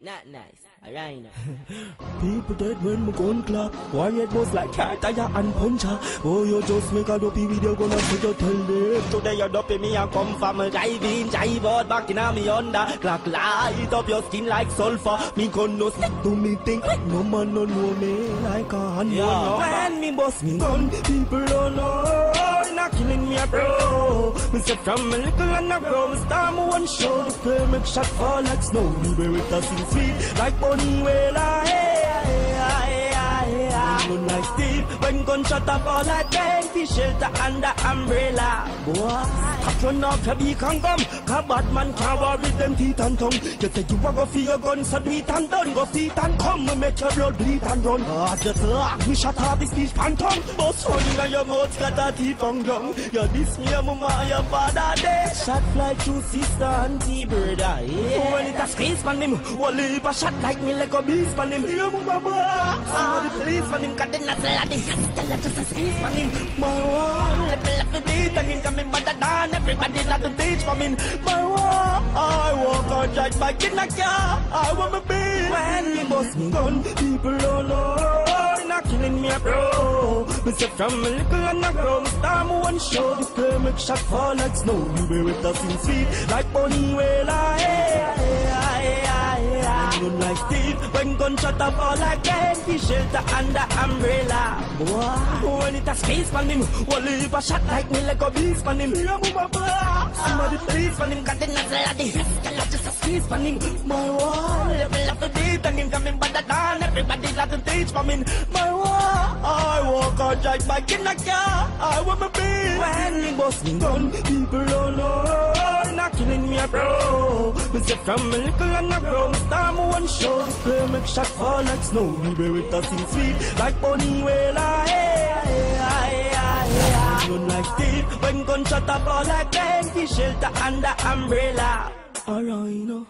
Not nice. Alright now. People dead when my gun clap. Wired boss like cat, tire and puncher. Oh, you just make a dopey video gonna say you tell them. Today you dopey me and come from a driving, drive out back in a me under. Clock light up your skin like sulfur. Me gun no stick to me think. No man no know me like a hand. Yeah. When me boss me gun, people don't know. Not killing me a bro. Me say from a little and a grow. Me star me one show. The flame make shot fall like snow. Me it a sing sweet like bunny wailer. Ah, hey, ah, hey, ah, hey, hey, hey. Run like Steve when gunshot a fall like plenty shelter under umbrella. Boy, run off your beak and gum. Man can't war with them teeth and tongue. You say you a go for your gun, so it and done. Go see and come and make your blood bleed and run. Ah, the talk, we shut off the speech phantom. Bust running on your mouth, got a teeth and gum. You diss me, your mama, your father dead. Shot fly through sister and T-bird, ah, yeah. When it a squeeze on him, one leap a shot like me like a beast on him. Your mama, ah, the on him, got the nuts Tell her just a squeeze on him. My one, let me let me beat on him, coming better than everybody not to teach for me. One, I walk out like my kid like ya. I want to be when me bust me gun, people don't know. Not killing me, bro. Me say from a little and a grow, me star me one show. The flame make shot fall like snow. You wear it us in sweet like bunny wailer. Hey, hey, hey, hey. Like Steve when gunshot a fall like plenty shelter under umbrella. Boy, when it a space man him, one leave a shot like me like a beast man him. Yeah, mama, boy. Somebody please man him, got the nuts like the her just a squeeze man him. My wall, level up the beat and him coming better than everybody that to teach for me. My wall, I walk out like my kid like ya. I want to be when me bust gun, people don't know. Killing me, bro. Me say from a little and a grow, star me one show. The flame make shot fall like snow. Me wear it us in sweet like bunny ah, hey. Run like Steve when gunshot a fall like plenty shelter under umbrella. Alright, you know.